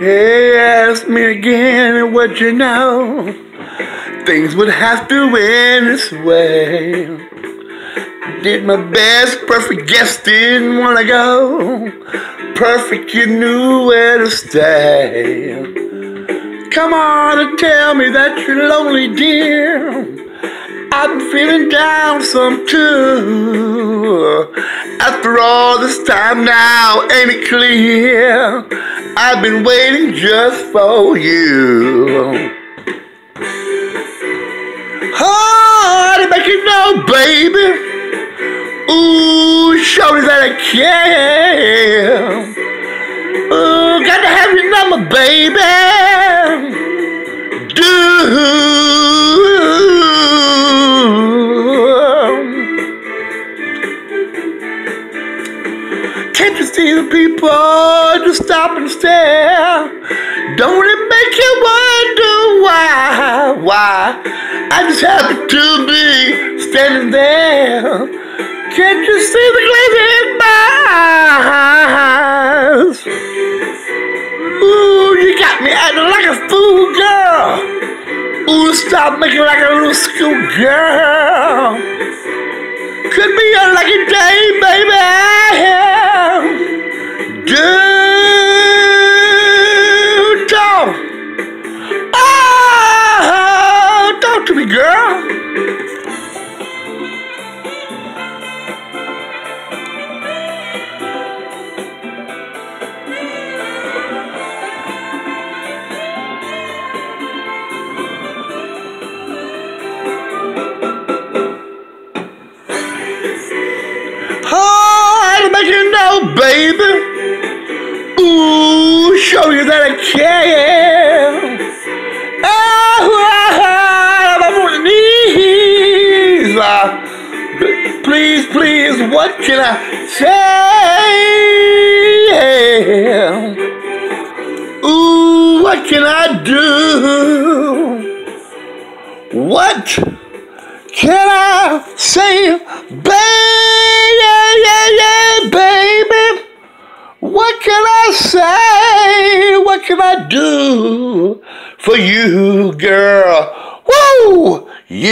Hey, ask me again what you know. Things would have to end this way. Did my best, perfect guess didn't want to go. Perfect, you knew where to stay. Come on and tell me that you're lonely, dear. I've been feeling down some too. After all this time now, ain't it clear? I've been waiting just for you. Oh, to make you know, baby. Ooh, show me that I care. Ooh, got to have your number, baby. Can't you see the people just stop and stare? Don't it make you wonder why? Why? I just happen to be standing there. Can't you see the glaze in my eyes? Ooh, you got me acting like a fool, girl. Ooh, stop making like a little school girl. Could be a lucky day, baby. Girl. Make you know, baby. Ooh, show you that I care. Please, please, what can I say? Ooh, what can I do? What can I say, baby? Baby. What can I say? What can I do for you, girl? Woo! Yeah.